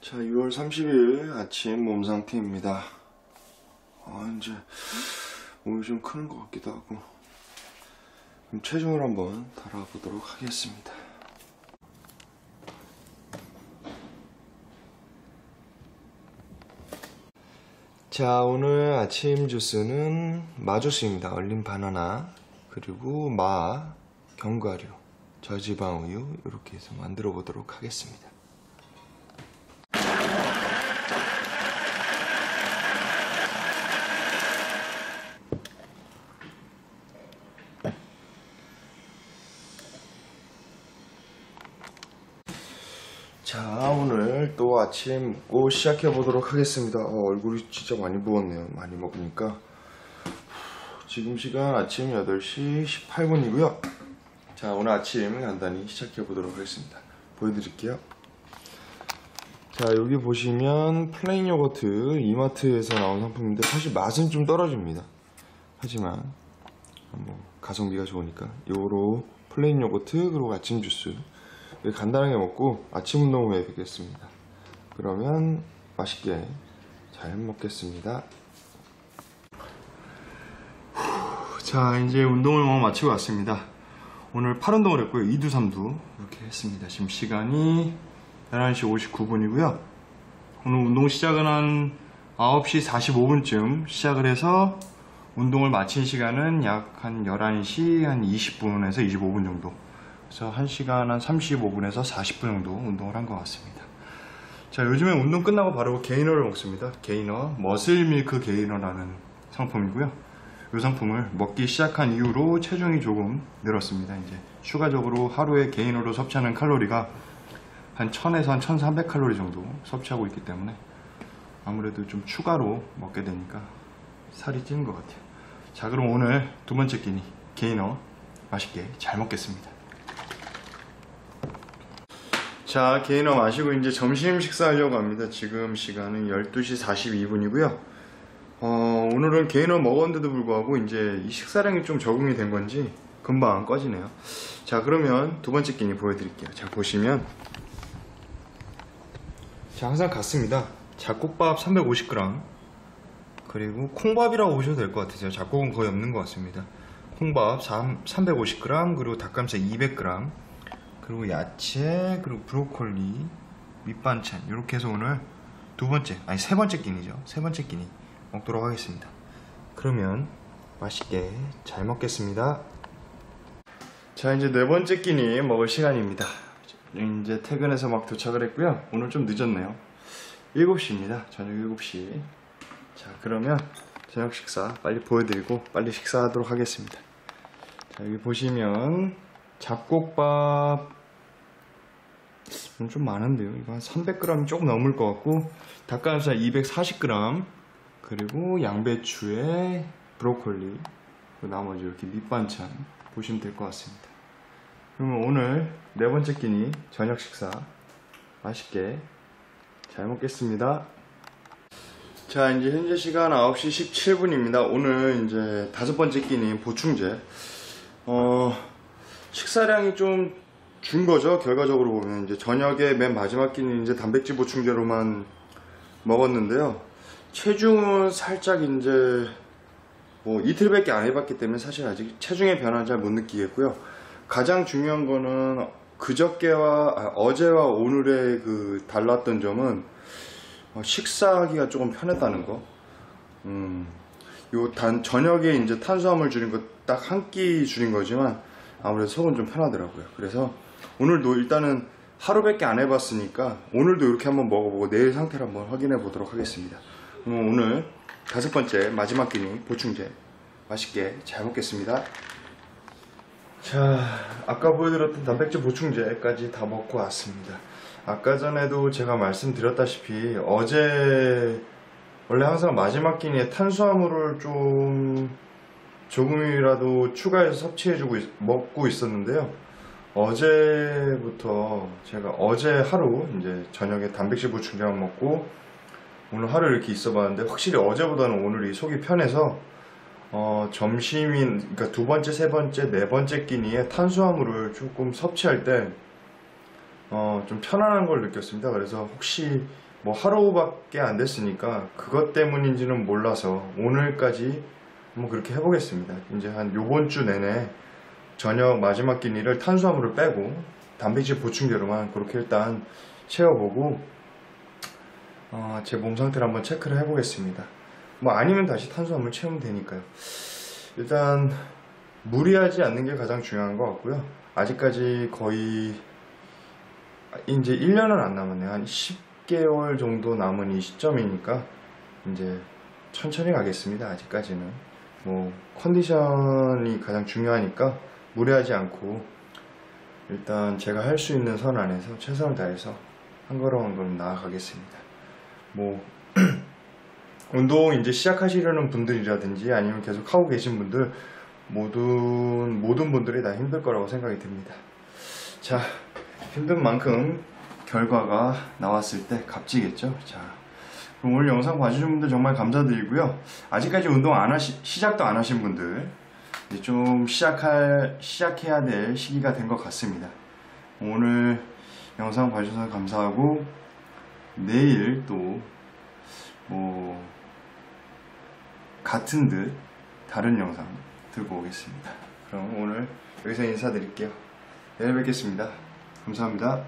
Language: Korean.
자, 6월 30일 아침 몸 상태입니다. 아, 이제 몸이 좀 크는 것 같기도 하고. 그럼 체중을 한번 달아보도록 하겠습니다. 자, 오늘 아침 주스는 마주스입니다. 얼린 바나나, 그리고 마, 견과류, 저지방 우유, 이렇게 해서 만들어 보도록 하겠습니다. 자, 오늘 또 아침 먹고 시작해 보도록 하겠습니다. 어, 얼굴이 진짜 많이 부었네요. 많이 먹으니까. 지금 시간 아침 8시 18분이고요. 자, 오늘 아침 간단히 시작해 보도록 하겠습니다. 보여드릴게요. 자, 여기 보시면 plain yogurt 이마트에서 나온 상품인데 사실 맛은 좀 떨어집니다. 하지만 뭐 가성비가 좋으니까 요로 plain yogurt 그리고 아침 주스 간단하게 먹고 아침 운동 후에 뵙겠습니다. 그러면 맛있게 잘 먹겠습니다. 자 이제 운동을 뭐 마치고 왔습니다. 오늘 팔 운동을 했고요. 2두 3두 이렇게 했습니다. 지금 시간이 11시 59분이고요. 오늘 운동 시작은 한 9시 45분쯤 시작을 해서 운동을 마친 시간은 약 한 11시 한 20분에서 25분 정도. 그래서 1시간 한 35분에서 40분 정도 운동을 한 것 같습니다. 자, 요즘에 운동 끝나고 바로 게이너를 먹습니다. 게이너, 머슬 밀크 게이너라는 상품이고요. 이 상품을 먹기 시작한 이후로 체중이 조금 늘었습니다. 이제 추가적으로 하루에 게이너로 섭취하는 칼로리가 한 1000에서 한 1300칼로리 정도 섭취하고 있기 때문에 아무래도 좀 추가로 먹게 되니까 살이 찌는 것 같아요. 자, 그럼 오늘 두 번째 끼니 게이너 맛있게 잘 먹겠습니다. 자, 게이너 마시고 이제 점심 식사하려고 합니다. 지금 시간은 12시 42분이고요. 어, 오늘은 게이너 먹었는데도 불구하고 이제 이 식사량이 좀 적응이 된 건지 금방 꺼지네요. 자, 그러면 두 번째 끼니 보여드릴게요. 자, 보시면 자, 항상 같습니다. 잡곡밥 350g 그리고 콩밥이라고 보셔도 될 것 같아요. 잡곡은 거의 없는 것 같습니다. 콩밥 350g 그리고 닭가슴살 200g 그리고 야채 그리고 브로콜리 밑반찬 이렇게 해서 오늘 두 번째 아니 세 번째 끼니죠. 세 번째 끼니 먹도록 하겠습니다. 그러면 맛있게 잘 먹겠습니다. 자 이제 네 번째 끼니 먹을 시간입니다. 이제 퇴근해서 막 도착을 했고요. 오늘 좀 늦었네요. 7시입니다. 저녁 7시. 자 그러면 저녁 식사 빨리 보여드리고 빨리 식사하도록 하겠습니다. 자 여기 보시면 잡곡밥 좀 많은데요. 이거 한 300g 조금 넘을 것 같고 닭가슴살 240g 그리고 양배추에 브로콜리 그리고 나머지 이렇게 밑반찬 보시면 될 것 같습니다. 그러면 오늘 네 번째 끼니 저녁 식사 맛있게 잘 먹겠습니다. 자 이제 현재 시간 9시 17분입니다. 오늘 이제 다섯 번째 끼니 보충제 어 식사량이 좀 준 거죠. 결과적으로 보면 이제 저녁에 맨 마지막 끼니 이제 단백질 보충제로만 먹었는데요. 체중은 살짝 이제 뭐 이틀밖에 안 해봤기 때문에 사실 아직 체중의 변화 잘못 느끼겠고요. 가장 중요한 거는 그저께와 아, 어제와 오늘의 그 달랐던 점은 어, 식사하기가 조금 편했다는 거. 음, 요 단 저녁에 이제 탄수화물 줄인 거 딱 한 끼 줄인 거지만 아무래도 속은 좀 편하더라고요. 그래서 오늘도 일단은 하루밖에 안 해봤으니까 오늘도 이렇게 한번 먹어보고 내일 상태를 한번 확인해 보도록 하겠습니다. 그럼 오늘 다섯 번째 마지막 끼니 보충제 맛있게 잘 먹겠습니다. 자, 아까 보여드렸던 단백질 보충제까지 다 먹고 왔습니다. 아까 전에도 제가 말씀드렸다시피 어제 원래 항상 마지막 끼니에 탄수화물을 좀 조금이라도 추가해서 섭취해주고 있- 먹고 있었는데요. 어제부터 제가 어제 하루 이제 저녁에 단백질 보충제만 먹고 오늘 하루 이렇게 있어 봤는데 확실히 어제보다는 오늘이 속이 편해서 어, 점심인 그러니까 두 번째, 세 번째, 네 번째 끼니에 탄수화물을 조금 섭취할 때 어, 좀 편안한 걸 느꼈습니다. 그래서 혹시 뭐 하루밖에 안 됐으니까 그것 때문인지는 몰라서 오늘까지 한번 그렇게 해보겠습니다. 이제 한 요번 주 내내 저녁 마지막 끼니를 탄수화물을 빼고 단백질 보충제로만 그렇게 일단 채워보고 어, 제 몸 상태를 한번 체크를 해보겠습니다. 뭐 아니면 다시 탄수화물 채우면 되니까요. 일단 무리하지 않는 게 가장 중요한 것 같고요. 아직까지 거의 이제 1년은 안 남았네요. 한 10개월 정도 남은 이 시점이니까 이제 천천히 가겠습니다. 아직까지는 뭐 컨디션이 가장 중요하니까 무리하지 않고 일단 제가 할 수 있는 선 안에서 최선을 다해서 한 걸음 한 걸음 나아가겠습니다. 뭐 운동 이제 시작하시려는 분들이라든지 아니면 계속 하고 계신 분들 모든 모든 분들이 다 힘들 거라고 생각이 듭니다. 자, 힘든 만큼 결과가 나왔을 때 값지겠죠. 자, 그럼 오늘 영상 봐주신 분들 정말 감사드리고요. 아직까지 운동 안 하시, 시작도 안 하신 분들 이제 좀 시작할 시작해야 될 시기가 된 것 같습니다. 오늘 영상 봐주셔서 감사하고 내일 또 뭐 같은 듯 다른 영상 들고 오겠습니다. 그럼 오늘 여기서 인사드릴게요. 내일 뵙겠습니다. 감사합니다.